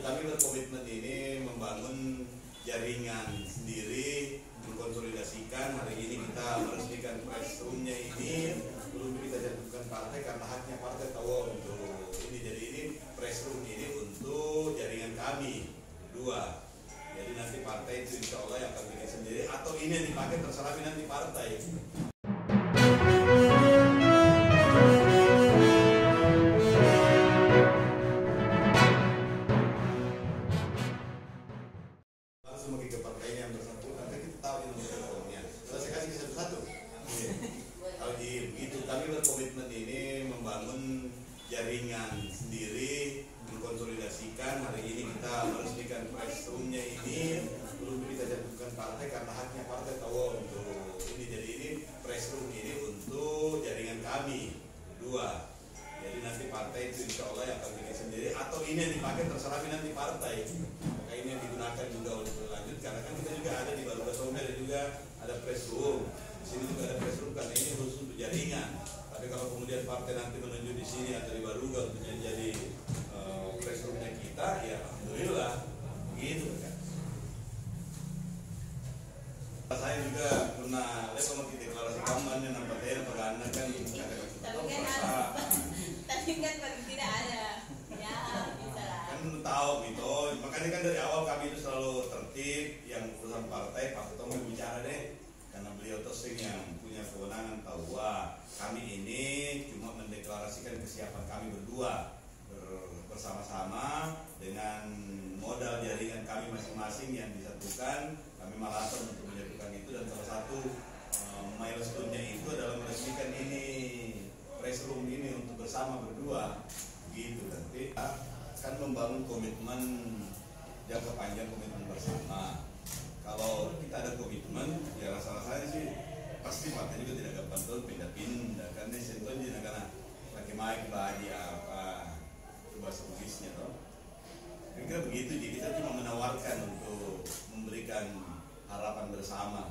Kami berkomitmen ini membangun jaringan sendiri, mengkonsolidasikan. Hari ini kita meresmikan press roomnya ini, belum kita jatuhkan partai karena haknya partai tahu untuk ini. Jadi ini press room ini untuk jaringan kami dua. Jadi nanti partai itu insya Allah yang akan bikin sendiri atau ini yang dipakai terserah nanti partai. Berkomitmen ini membangun jaringan sendiri mengkonsolidasikan. Hari ini kita meresmikan press roomnya ini. Belum kita jatuhkan partai karena haknya partai tahu untuk ini. Jadi ini press room ini untuk jaringan kami dua jadi nanti partai itu insya Allah yang akan bikin sendiri. Atau ini yang dipakai terserah nanti partai. Maka ini yang digunakan juga untuk berlanjut? Karena kan kita juga ada di Somel ada juga ada press di sini juga ada press room karena ini khusus untuk jaringan tapi kalau kemudian partai nanti menunjuk di sini atau di Baruga untuk menjadi press roomnya kita ya alhamdulillah begitu kan. Saya juga pernah lihat sama kita deklarasi kampanye nampaknya kan Tapi kan ada. tapi kan paling tidak ada. Ya bisa lah. Kan tahu gitu. Makanya kan dari awal kami itu selalu tertib yang urusan partai Pak Ketua mau bicara deh karena beliau tuh sering yang punya kewenangan tahu wah kami ini cuma mendeklarasikan kesiapan kami berdua ber- bersama-sama dengan modal jaringan kami masing-masing yang disatukan. Kami maraton untuk menyatukan itu. Dan salah satu eh, milestone-nya itu adalah meresmikan ini press room ini untuk bersama berdua. Gitu nanti kan membangun komitmen jangka panjang komitmen bersama kalau kita ada komitmen ya rasa-rasanya sih pasti partai juga tidak gampang tuh pindah-pindah karena sentuh di negara lagi main bagi apa itu bahasa Bugisnya toh kira begitu jadi kita cuma menawarkan untuk memberikan harapan bersama.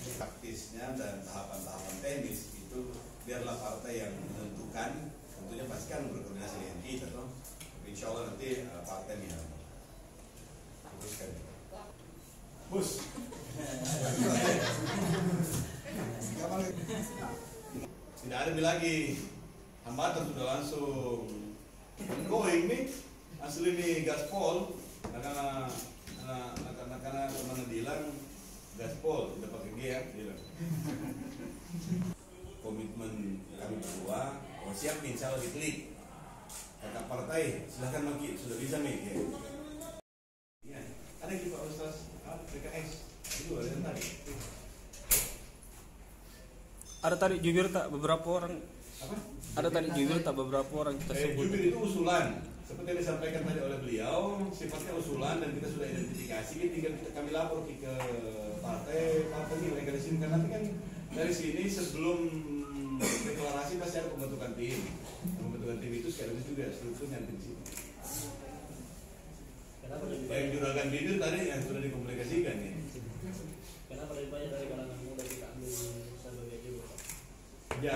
Taktisnya dan tahapan-tahapan teknis itu biarlah partai yang menentukan tentunya pasti kan berkoordinasi dengan kita toh insya Allah nanti eh, partai yang bus. Tidak ada lagi. Hambatan sudah langsung. Going nih. Asli nih gaspol. Karena karena karena ke mana bilang gaspol. Udah pakai G ya bilang komitmen kami berdua. Oh siap nih insya Allah diklik. Kata partai silahkan maki sudah bisa nih ya. Iya, ada juga Pak Ustaz ah, PKS itu ada yang tadi Ada tadi jubir tak beberapa orang? Apa ada tadi jubir tak beberapa orang Eh, tersebut. jubir itu usulan. Seperti yang disampaikan tadi oleh beliau sifatnya usulan dan kita sudah identifikasi. Ini tinggal kita kami lapor ke partai partai ini mereka di sini karena nanti kan dari sini sebelum deklarasi pasti ada pembentukan tim. Pembentukan tim itu sekaligus juga strukturnya nanti di sini. Yang juragan bibir tadi yang sudah dikomunikasikan ya Kenapa lebih banyak dari kalangan muda kita ambil sebagai juga? Pak?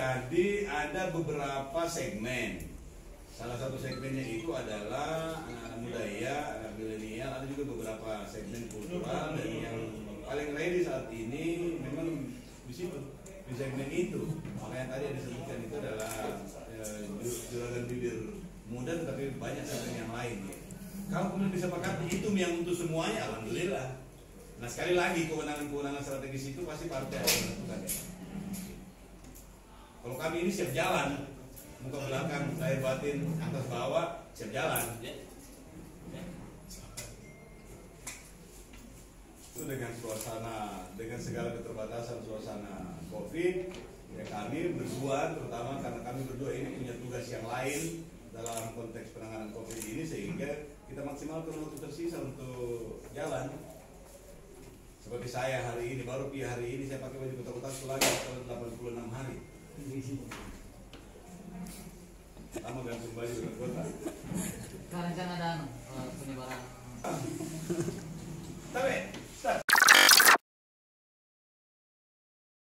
Jadi ada beberapa segmen. Salah satu segmennya itu adalah anak muda ya, anak milenial, ada juga beberapa segmen kultural dan yang paling ready saat ini memang di situ di segmen itu. Makanya tadi yang disebutkan itu adalah eh, ju- juragan bibir muda tetapi banyak segmen yang lain. Kalau kemudian disepakati itu yang untuk semuanya, alhamdulillah. Nah sekali lagi kewenangan-kewenangan strategis itu pasti partai ya. Kalau kami ini siap jalan, muka belakang, lahir batin, atas bawah, siap jalan. Itu dengan suasana, dengan segala keterbatasan suasana COVID, ya kami berdua, terutama karena kami berdua ini punya tugas yang lain dalam konteks penanganan COVID ini sehingga kita maksimalkan waktu tersisa untuk jalan. Seperti saya hari ini, baru pi hari ini saya pakai baju kotak-kotak lagi setelah 86 hari. Tama ka, sumbayo. Karang ka na ano?